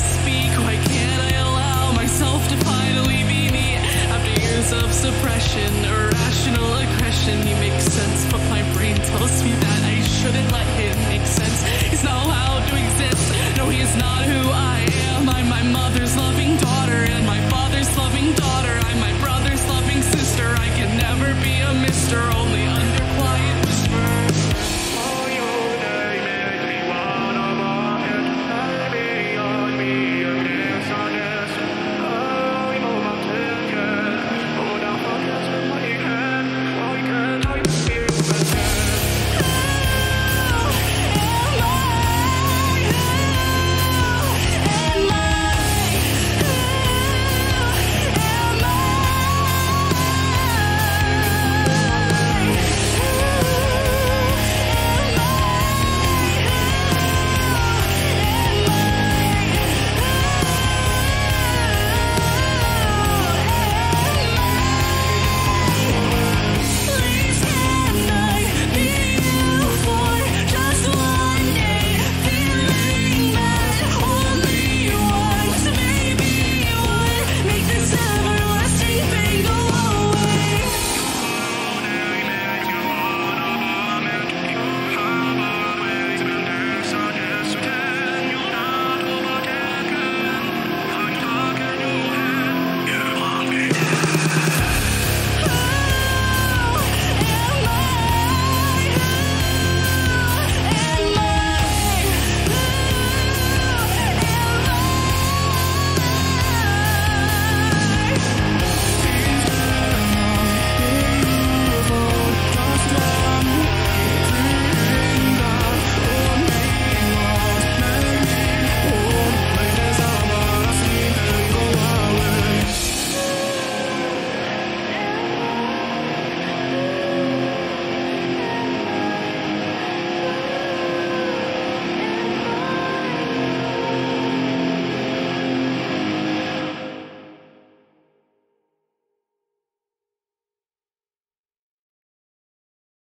speak? Why can't I allow myself to finally be me? After years of suppression, irrational aggression, he makes sense, but my brain tells me that I shouldn't let him make sense. He's not allowed to exist. No, he is not who I am. I'm my mother's loving daughter and my father's loving daughter. I'm my brother's loving sister. I can never be a mister, only